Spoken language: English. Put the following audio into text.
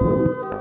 Música